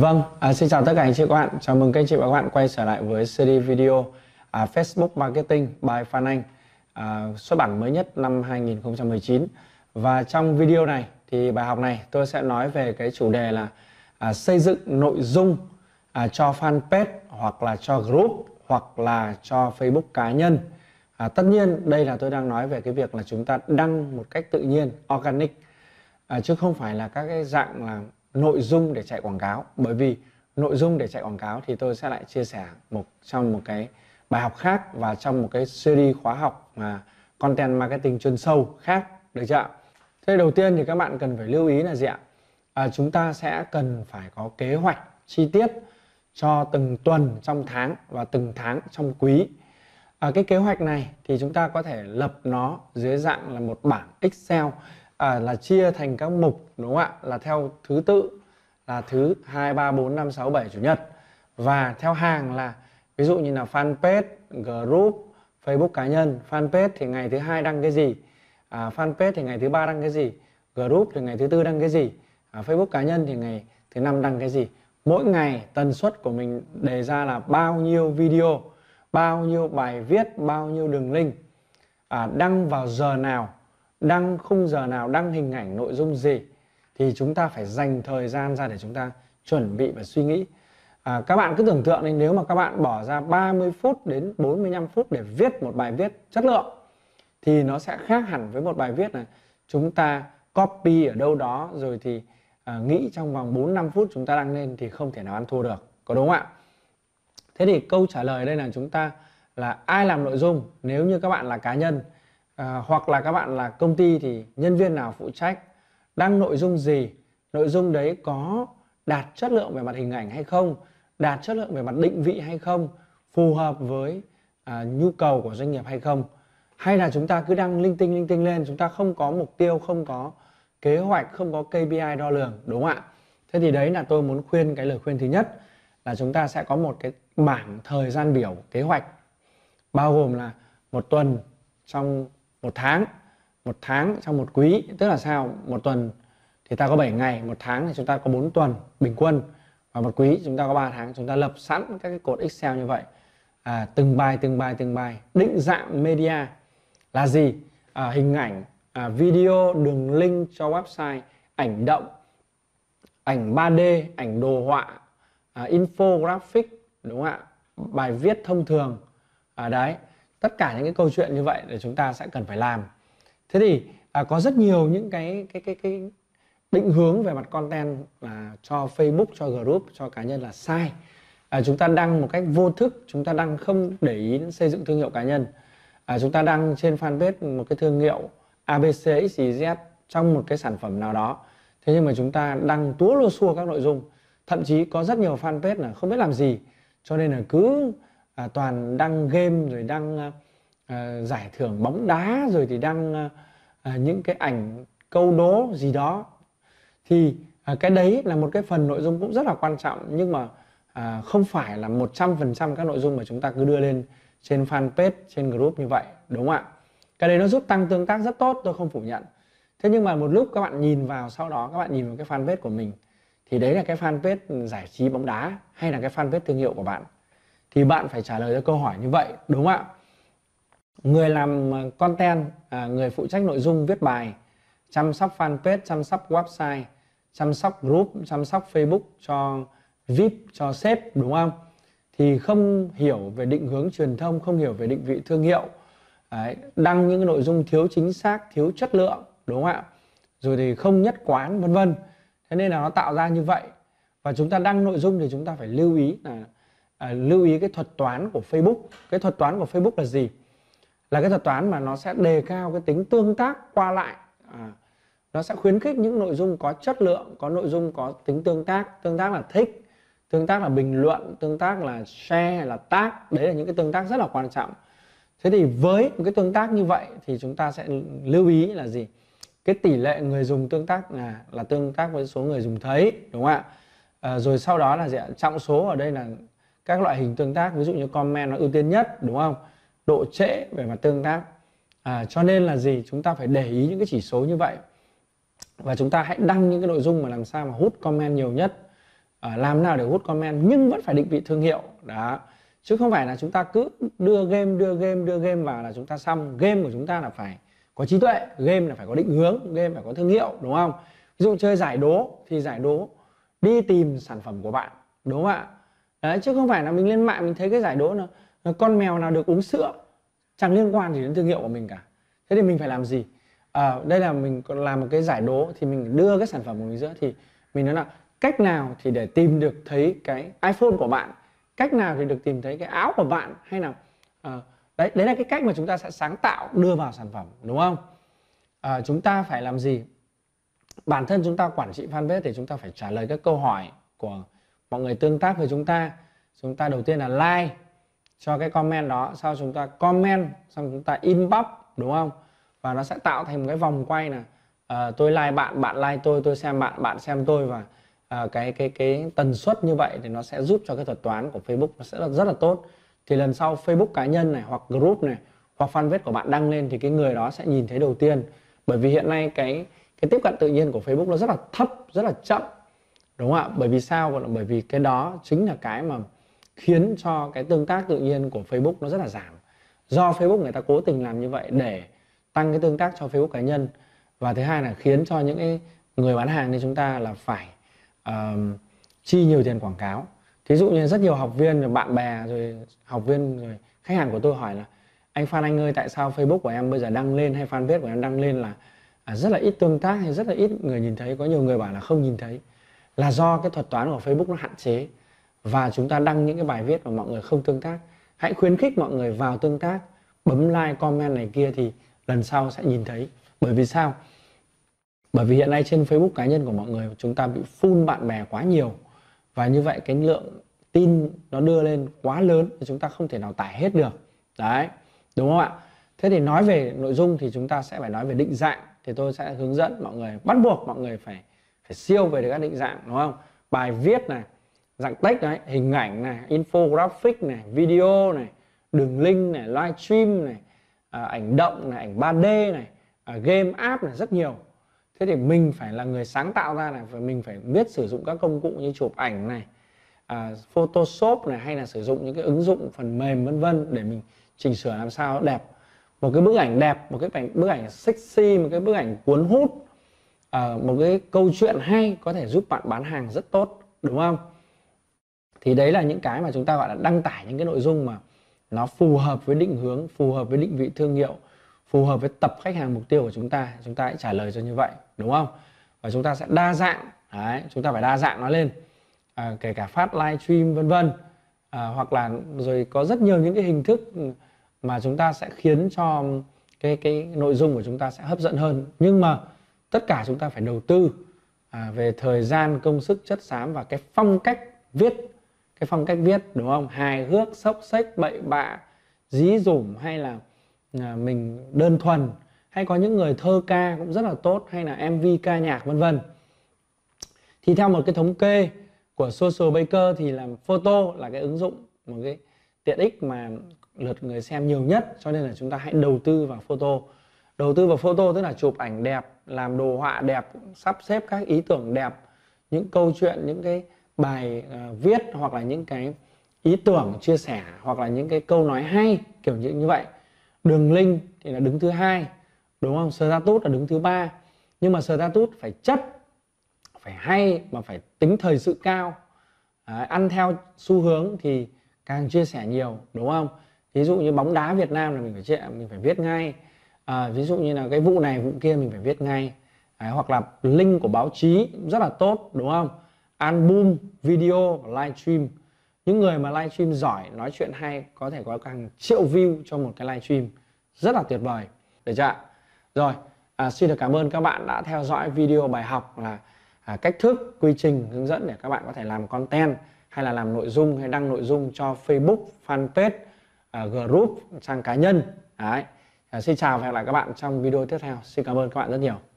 Vâng, à, xin chào tất cả anh chị và các bạn. Chào mừng các anh chị và các bạn quay trở lại với series video à, Facebook Marketing by Phan Anh à, xuất bản mới nhất năm 2019. Và trong video này thì bài học này tôi sẽ nói về cái chủ đề là à, xây dựng nội dung à, cho fanpage hoặc là cho group hoặc là cho Facebook cá nhân. À, tất nhiên đây là tôi đang nói về cái việc là chúng ta đăng một cách tự nhiên, organic à, chứ không phải là các cái dạng là nội dung để chạy quảng cáo. Bởi vì nội dung để chạy quảng cáo thì tôi sẽ lại chia sẻ một trong một cái bài học khác và trong một cái series khóa học mà content marketing chuyên sâu khác được chưa thế đầu tiên thì các bạn cần phải lưu ý là gì ạ? À, chúng ta sẽ cần phải có kế hoạch chi tiết cho từng tuần trong tháng và từng tháng trong quý. À, cái kế hoạch này thì chúng ta có thể lập nó dưới dạng là một bảng Excel à, là chia thành các mục đúng không ạ? Là theo thứ tự là thứ hai ba bốn năm sáu bảy chủ nhật. Và theo hàng là ví dụ như là fanpage group facebook cá nhân. Fanpage thì ngày thứ hai đăng cái gì? À, fanpage thì ngày thứ ba đăng cái gì? Group thì ngày thứ tư đăng cái gì? À, facebook cá nhân thì ngày thứ năm đăng cái gì? Mỗi ngày tần suất của mình đề ra là bao nhiêu video bao nhiêu bài viết bao nhiêu đường link. À, đăng vào giờ nào? Đăng khung giờ nào đăng hình ảnh nội dung gì thì chúng ta phải dành thời gian ra để chúng ta chuẩn bị và suy nghĩ. À, các bạn cứ tưởng tượng đi nếu mà các bạn bỏ ra 30 phút đến 45 phút để viết một bài viết chất lượng thì nó sẽ khác hẳn với một bài viết là chúng ta copy ở đâu đó rồi thì à, nghĩ trong vòng 4 5 phút chúng ta đăng lên thì không thể nào ăn thua được. Có đúng không ạ? Thế thì câu trả lời đây là chúng ta là ai làm nội dung? Nếu như các bạn là cá nhân à, hoặc là các bạn là công ty thì nhân viên nào phụ trách đăng nội dung gì nội dung đấy có đạt chất lượng về mặt hình ảnh hay không đạt chất lượng về mặt định vị hay không phù hợp với à, nhu cầu của doanh nghiệp hay không. Hay là chúng ta cứ đăng linh tinh linh tinh lên chúng ta không có mục tiêu không có kế hoạch không có KPI đo lường đúng không ạ? Thế thì đấy là tôi muốn khuyên cái lời khuyên thứ nhất là chúng ta sẽ có một cái bảng thời gian biểu kế hoạch bao gồm là một tuần trong một tháng một tháng trong một quý tức là sao một tuần thì ta có 7 ngày một tháng thì chúng ta có 4 tuần bình quân và một quý chúng ta có 3 tháng. Chúng ta lập sẵn các cái cột Excel như vậy. À, từng bài từng bài từng bài. Định dạng media là gì? À, hình ảnh à, video đường link cho website ảnh động ảnh 3D ảnh đồ họa à, infographic đúng không ạ? Bài viết thông thường. À, đấy tất cả những cái câu chuyện như vậy để chúng ta sẽ cần phải làm. Thế thì à, có rất nhiều những cái cái cái cái định hướng về mặt content là cho Facebook cho group cho cá nhân là sai. À, chúng ta đăng một cách vô thức chúng ta đăng không để ý đến xây dựng thương hiệu cá nhân. À, chúng ta đăng trên fanpage một cái thương hiệu ABC XYZ trong một cái sản phẩm nào đó. Thế nhưng mà chúng ta đăng túa lô xua các nội dung. Thậm chí có rất nhiều fanpage là không biết làm gì. Cho nên là cứ à, toàn đăng game rồi đăng à, giải thưởng bóng đá rồi thì đăng à, những cái ảnh câu đố gì đó. Thì à, cái đấy là một cái phần nội dung cũng rất là quan trọng nhưng mà à, không phải là 100% các nội dung mà chúng ta cứ đưa lên trên fanpage trên group như vậy đúng không ạ? Cái đấy nó giúp tăng tương tác rất tốt tôi không phủ nhận. Thế nhưng mà một lúc các bạn nhìn vào sau đó các bạn nhìn vào cái fanpage của mình thì đấy là cái fanpage giải trí bóng đá hay là cái fanpage thương hiệu của bạn? Thì bạn phải trả lời cho câu hỏi như vậy đúng không ạ? Người làm content à, người phụ trách nội dung viết bài chăm sóc fanpage chăm sóc website chăm sóc group chăm sóc facebook cho vip cho sếp đúng không? Thì không hiểu về định hướng truyền thông không hiểu về định vị thương hiệu. Đấy, đăng những nội dung thiếu chính xác thiếu chất lượng đúng không ạ? Rồi thì không nhất quán vân vân. Thế nên là nó tạo ra như vậy. Và chúng ta đăng nội dung thì chúng ta phải lưu ý là à, lưu ý cái thuật toán của Facebook. Cái thuật toán của Facebook là gì? Là cái thuật toán mà nó sẽ đề cao cái tính tương tác qua lại. À, nó sẽ khuyến khích những nội dung có chất lượng có nội dung có tính tương tác. Tương tác là thích tương tác là bình luận tương tác là share là tác đấy là những cái tương tác rất là quan trọng. Thế thì với một cái tương tác như vậy thì chúng ta sẽ lưu ý là gì? Cái tỷ lệ người dùng tương tác là là tương tác với số người dùng thấy đúng không ạ? À, rồi sau đó là gì ạ? Trọng số ở đây là các loại hình tương tác ví dụ như comment nó ưu tiên nhất đúng không? Độ trễ về mặt tương tác. À, cho nên là gì? Chúng ta phải để ý những cái chỉ số như vậy. Và chúng ta hãy đăng những cái nội dung mà làm sao mà hút comment nhiều nhất. À, làm nào để hút comment nhưng vẫn phải định vị thương hiệu. Đó. Chứ không phải là chúng ta cứ đưa game đưa game đưa game vào là chúng ta xong. Game của chúng ta là phải có trí tuệ game là phải có định hướng game phải có thương hiệu đúng không? Ví dụ chơi giải đố thì giải đố đi tìm sản phẩm của bạn đúng không ạ? Đấy chứ không phải là mình lên mạng mình thấy cái giải đố nó con mèo nào được uống sữa chẳng liên quan gì đến thương hiệu của mình cả. Thế thì mình phải làm gì? À, đây là mình làm một cái giải đố thì mình đưa cái sản phẩm của mình giữa thì mình nói là cách nào thì để tìm được thấy cái iPhone của bạn cách nào thì được tìm thấy cái áo của bạn hay là à, đấy đấy là cái cách mà chúng ta sẽ sáng tạo đưa vào sản phẩm đúng không? À, chúng ta phải làm gì? Bản thân chúng ta quản trị fanpage thì chúng ta phải trả lời các câu hỏi của mọi người tương tác với chúng ta. Chúng ta đầu tiên là like cho cái comment đó sau chúng ta comment xong chúng ta inbox đúng không? Và nó sẽ tạo thành một cái vòng quay là uh, ờ, tôi like bạn bạn like tôi tôi xem bạn bạn xem tôi và uh, cái cái cái tần suất như vậy thì nó sẽ giúp cho cái thuật toán của Facebook nó sẽ rất là tốt. Thì lần sau Facebook cá nhân này hoặc group này hoặc fanpage của bạn đăng lên thì cái người đó sẽ nhìn thấy đầu tiên. Bởi vì hiện nay cái cái tiếp cận tự nhiên của Facebook nó rất là thấp rất là chậm đúng không ạ bởi vì sao? Bởi vì cái đó chính là cái mà khiến cho cái tương tác tự nhiên của Facebook nó rất là giảm. Do Facebook người ta cố tình làm như vậy để tăng cái tương tác cho Facebook cá nhân. Và thứ hai là khiến cho những cái người bán hàng như chúng ta là phải uh, chi nhiều tiền quảng cáo. Thí dụ như rất nhiều học viên rồi bạn bè rồi học viên rồi khách hàng của tôi hỏi là anh Phan Anh ơi tại sao Facebook của em bây giờ đăng lên hay fanpage của em đăng lên là à, rất là ít tương tác hay rất là ít người nhìn thấy? Có nhiều người bảo là không nhìn thấy là do cái thuật toán của Facebook nó hạn chế. Và chúng ta đăng những cái bài viết mà mọi người không tương tác. Hãy khuyến khích mọi người vào tương tác, bấm like, comment này kia thì lần sau sẽ nhìn thấy. Bởi vì sao? Bởi vì hiện nay trên Facebook cá nhân của mọi người, chúng ta bị full bạn bè quá nhiều. Và như vậy cái lượng tin nó đưa lên quá lớn thì chúng ta không thể nào tải hết được. Đấy, đúng không ạ? Thế thì nói về nội dung thì chúng ta sẽ phải nói về định dạng. Thì tôi sẽ hướng dẫn mọi người, bắt buộc mọi người phải phải siêu về được các định dạng đúng không? Bài viết này dạng text này, hình ảnh này infographic này video này đường link này live stream này à, ảnh động này ảnh 3D này à, game app này rất nhiều. Thế thì mình phải là người sáng tạo ra này và mình phải biết sử dụng các công cụ như chụp ảnh này à, photoshop này hay là sử dụng những cái ứng dụng phần mềm vân vân để mình chỉnh sửa làm sao đẹp. Một cái bức ảnh đẹp một cái ảnh bức ảnh sexy một cái bức ảnh cuốn hút à, một cái câu chuyện hay có thể giúp bạn bán hàng rất tốt đúng không? Thì đấy là những cái mà chúng ta gọi là đăng tải những cái nội dung mà nó phù hợp với định hướng phù hợp với định vị thương hiệu phù hợp với tập khách hàng mục tiêu của chúng ta. Chúng ta hãy trả lời cho như vậy đúng không? Và chúng ta sẽ đa dạng đấy chúng ta phải đa dạng nó lên. À, kể cả phát live stream vân vân. À, hoặc là rồi có rất nhiều những cái hình thức mà chúng ta sẽ khiến cho cái cái nội dung của chúng ta sẽ hấp dẫn hơn. Nhưng mà tất cả chúng ta phải đầu tư à, về thời gian công sức chất xám và cái phong cách viết. Cái phong cách viết đúng không? Hài hước sốc xếch bậy bạ dí dủm hay là à, mình đơn thuần. Hay có những người thơ ca cũng rất là tốt hay là mv ca nhạc vân vân. Thì theo một cái thống kê của social baker thì làm photo là cái ứng dụng một cái tiện ích mà lượt người xem nhiều nhất. Cho nên là chúng ta hãy đầu tư vào photo đầu tư vào photo tức là chụp ảnh đẹp làm đồ họa đẹp sắp xếp các ý tưởng đẹp những câu chuyện những cái bài uh, viết hoặc là những cái ý tưởng chia sẻ hoặc là những cái câu nói hay kiểu như như vậy. Đường link thì là đứng thứ hai đúng không? Status là đứng thứ ba. Nhưng mà status phải chất phải hay mà phải tính thời sự cao. À, ăn theo xu hướng thì càng chia sẻ nhiều đúng không? Ví dụ như bóng đá Việt Nam là mình phải chia mình phải viết ngay à, ví dụ như là cái vụ này vụ kia mình phải viết ngay. Đấy, hoặc là link của báo chí rất là tốt đúng không? Album video livestream những người mà livestream giỏi nói chuyện hay có thể có càng triệu view cho một cái livestream rất là tuyệt vời. Được chưa rồi à, xin được cảm ơn các bạn đã theo dõi video bài học là à, cách thức quy trình hướng dẫn để các bạn có thể làm content hay là làm nội dung hay đăng nội dung cho Facebook fanpage à, group trang cá nhân. Đấy à, xin chào và hẹn gặp lại các bạn trong video tiếp theo. Xin cảm ơn các bạn rất nhiều.